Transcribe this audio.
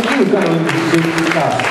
aqui, Carolina,